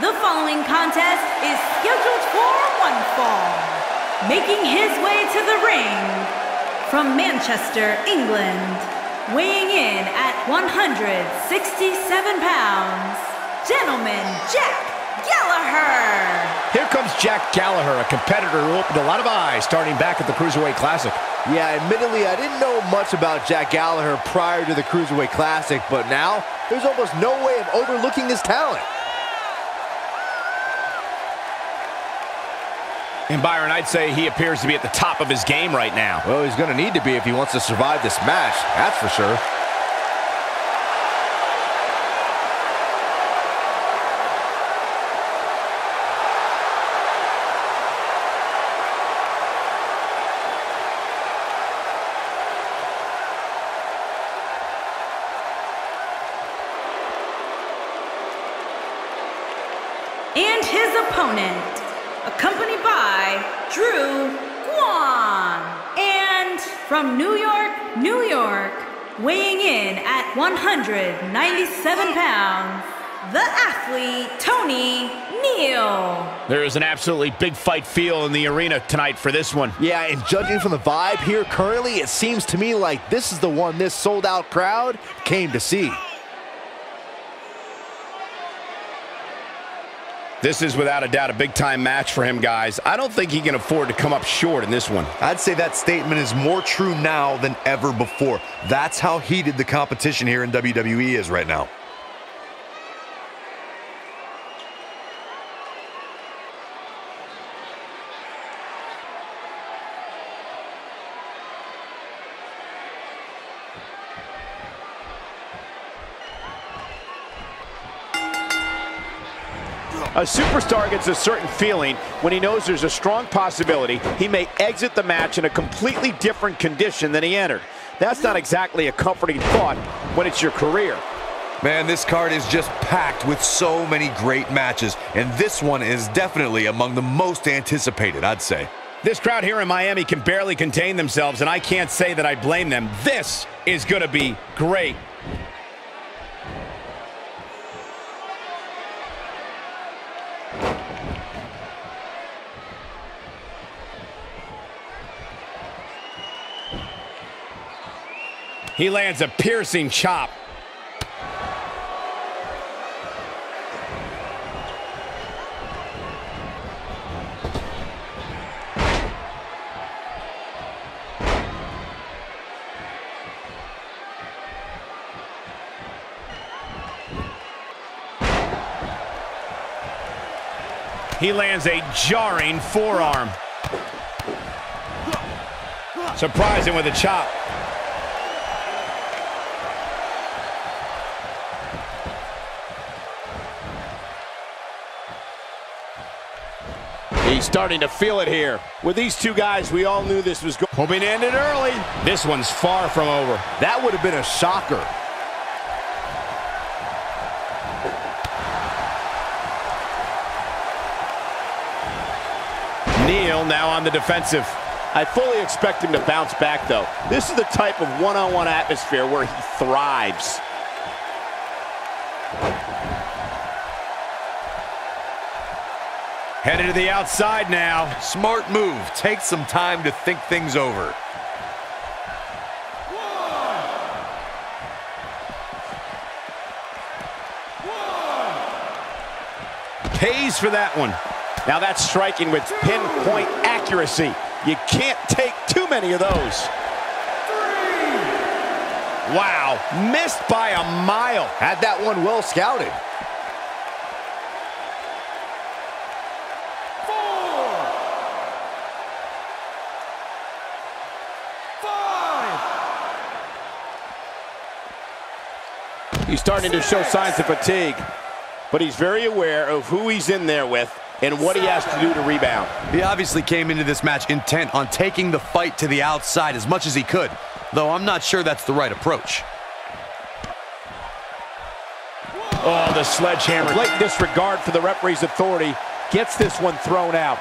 The following contest is scheduled for one fall. Making his way to the ring from Manchester, England, weighing in at 167 pounds, gentleman Jack Gallagher. Here comes Jack Gallagher, a competitor who opened a lot of eyes starting back at the Cruiserweight Classic. Yeah, admittedly, I didn't know much about Jack Gallagher prior to the Cruiserweight Classic, but now there's almost no way of overlooking his talent. And Byron, I'd say he appears to be at the top of his game right now. Well, he's going to need to be if he wants to survive this match, that's for sure. And his opponent, accompanied by Drew Guan. And from New York, New York, weighing in at 197 pounds, the athlete, Tony Nese. There is an absolutely big fight feel in the arena tonight for this one. Yeah, and judging from the vibe here currently, it seems to me like this is the one this sold-out crowd came to see. This is without a doubt a big-time match for him, guys. I don't think he can afford to come up short in this one. I'd say that statement is more true now than ever before. That's how heated the competition here in WWE is right now. A superstar gets a certain feeling when he knows there's a strong possibility he may exit the match in a completely different condition than he entered. That's not exactly a comforting thought when it's your career. Man, this card is just packed with so many great matches, and this one is definitely among the most anticipated, I'd say. This crowd here in Miami can barely contain themselves, and I can't say that I blame them. This is going to be great. He lands a piercing chop. He lands a jarring forearm. Surprising with a chop. He's starting to feel it here. With these two guys, we all knew this was going hoping to end it early. This one's far from over. That would have been a shocker. Nese now on the defensive. I fully expect him to bounce back, though. This is the type of one-on-one -on -one atmosphere where he thrives. Headed to the outside now. Smart move. Take some time to think things over. Pays for that one. Now that's striking with pinpoint accuracy. You can't take too many of those. Wow, missed by a mile. Had that one well scouted. He's starting to show signs of fatigue, but he's very aware of who he's in there with and what he has to do to rebound. He obviously came into this match intent on taking the fight to the outside as much as he could, though I'm not sure that's the right approach. Oh, the sledgehammer. Blatant disregard for the referee's authority gets this one thrown out.